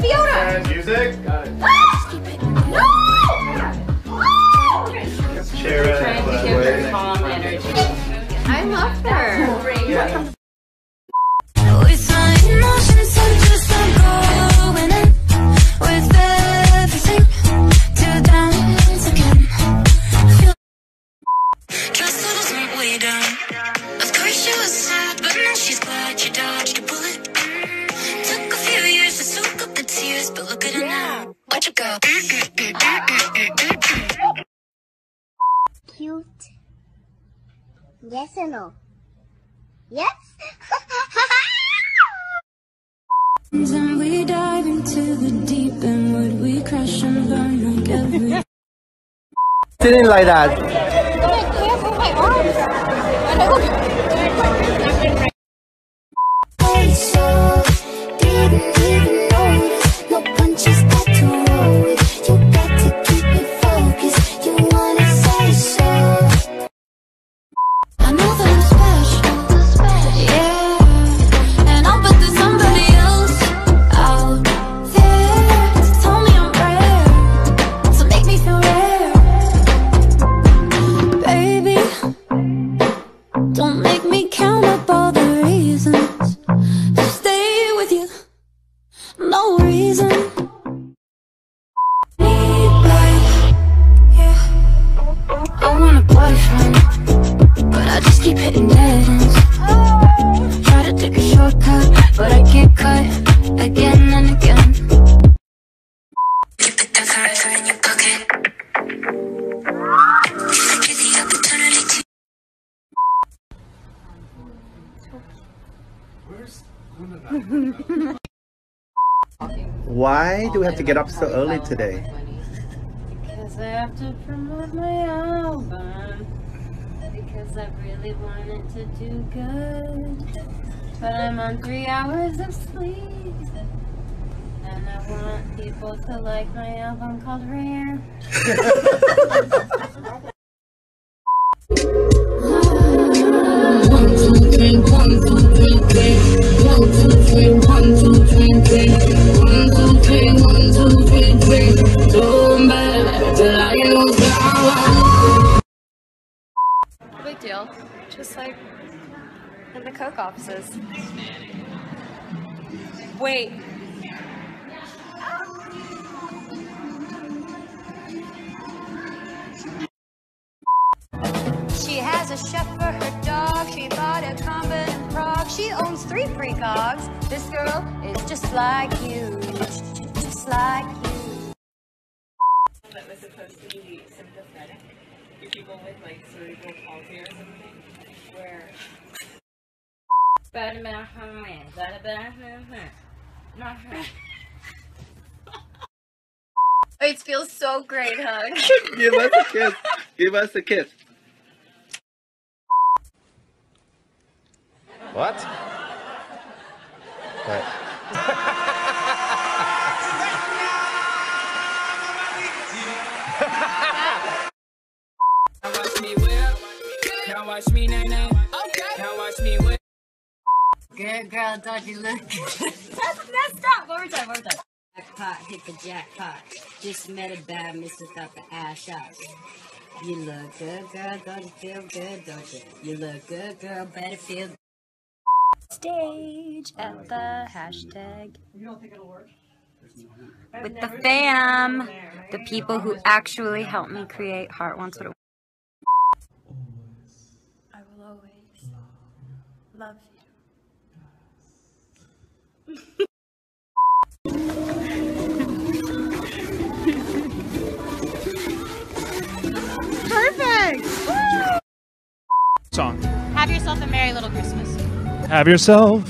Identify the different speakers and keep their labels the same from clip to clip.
Speaker 1: Fiona!
Speaker 2: Music. Got it.
Speaker 3: It go.
Speaker 4: Cute. Yes or no? Yes?
Speaker 3: And we dive into the deep end, would we crash and burn like every
Speaker 5: Didn't like that.
Speaker 3: so No reason. Need life, yeah. I want a boyfriend, but I just keep hitting dead ends. Try to take a shortcut, but I get cut again and again. You put the fire in your pocket. Give the opportunity to
Speaker 5: Why do we oh, have to get up so early today?
Speaker 6: Because I have to promote my album. Because I really want it to do good. But I'm on three hours of sleep. And I want people to like my album called Rare.
Speaker 1: No big deal. Just like in the Coke offices. Wait.
Speaker 4: She has a chef for her dog. She bought a convent in Prague. She owns three precogs. This girl is just like you. Just like you.
Speaker 6: That was supposed to be sympathetic to people with like cerebral palsy or something. Where.
Speaker 1: It feels so great, hug.
Speaker 5: Give us a kiss. Give us a kiss. What? What?
Speaker 7: Watch me nay nay. Okay. Now watch me whip.
Speaker 6: Good girl, don't you look
Speaker 1: That's messed up. One more time, one more time.
Speaker 6: Jackpot, hit the jackpot. Just met a bad miss without the ass shots. You look good, girl, don't you feel good, don't you? You look good, girl, better feel
Speaker 1: Stage oh at the hashtag. With the fam. The people who actually helped me create Heart Wants What always love you. Perfect!
Speaker 8: Song.
Speaker 1: Have yourself a merry little Christmas.
Speaker 8: Have yourself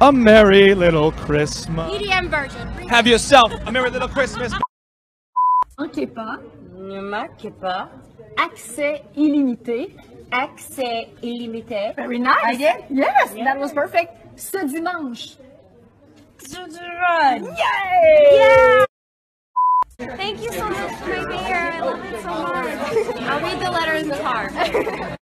Speaker 8: a merry little Christmas.
Speaker 1: EDM version.
Speaker 8: Have yourself a merry little Christmas.
Speaker 9: manquez pas.
Speaker 6: Ne manquez pas.
Speaker 9: Accès illimité.
Speaker 6: Accès illimité.
Speaker 9: Very nice.
Speaker 6: I did?
Speaker 9: Yes,
Speaker 6: Yeah.
Speaker 9: that was perfect. Ce dimanche.
Speaker 6: Run.
Speaker 9: Yay! Yeah!
Speaker 1: Thank you so much for my beer. I love it so much. I'll read the letter in the car.